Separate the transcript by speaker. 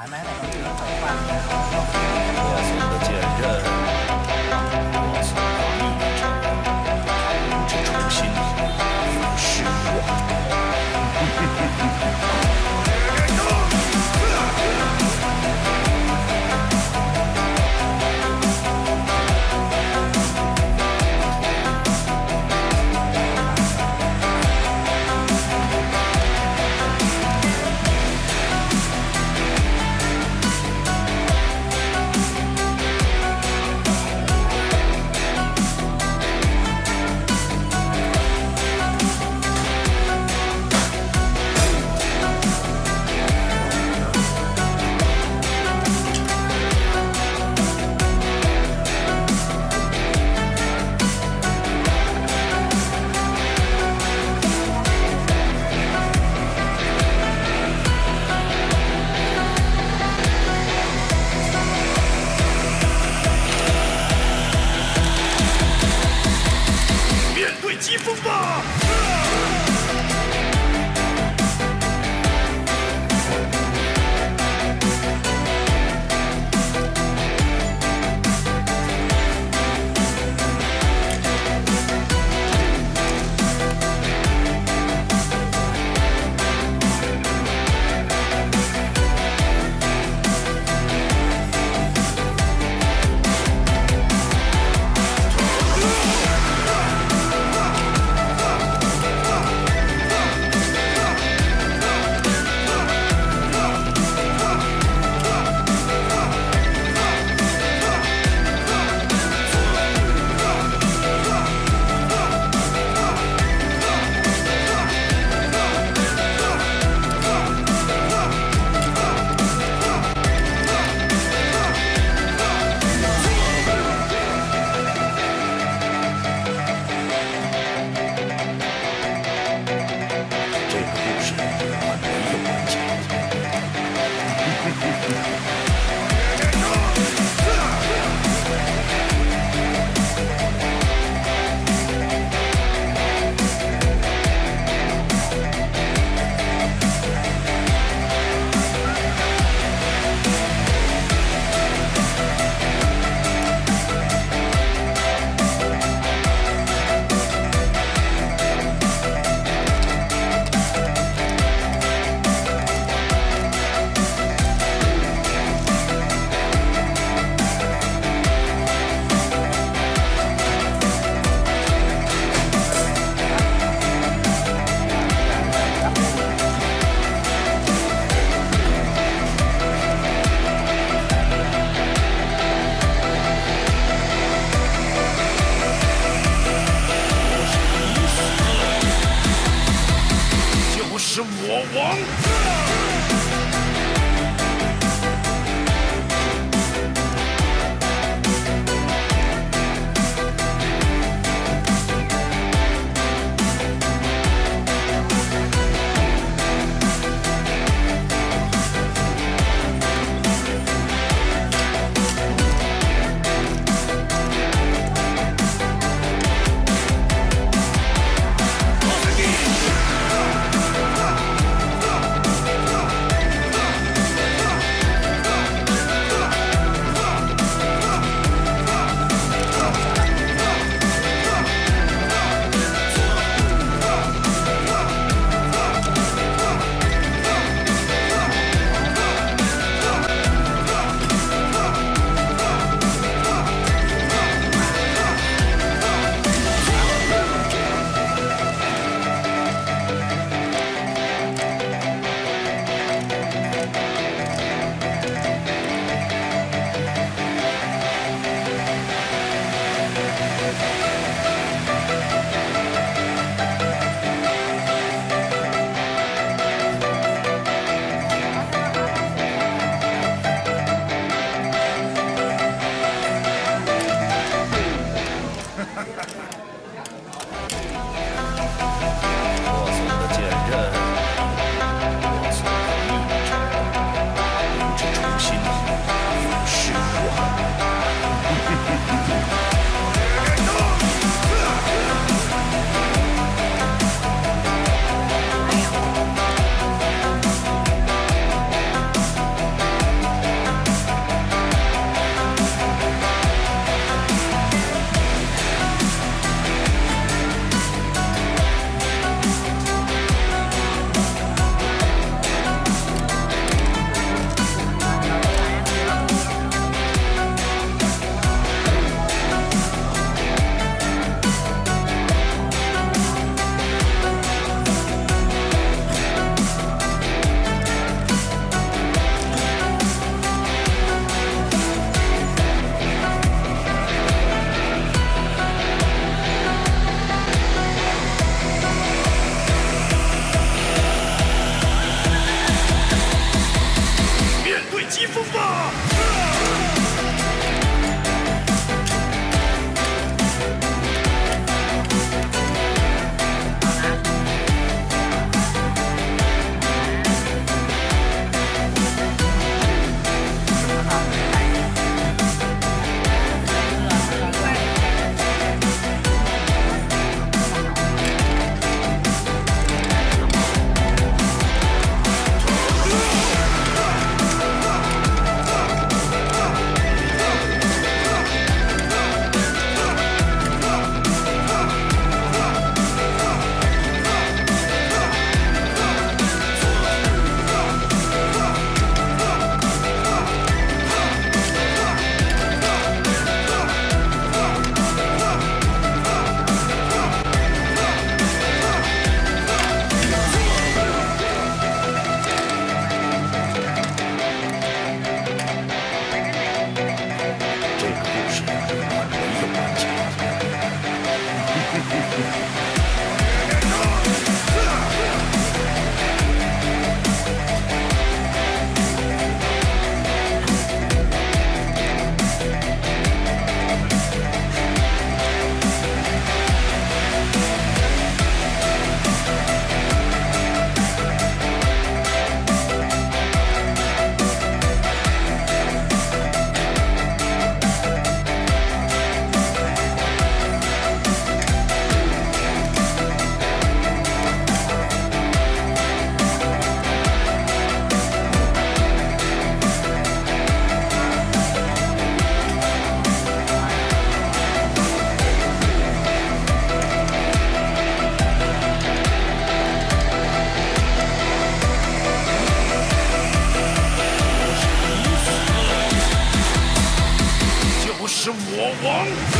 Speaker 1: thoải mái này
Speaker 2: 王。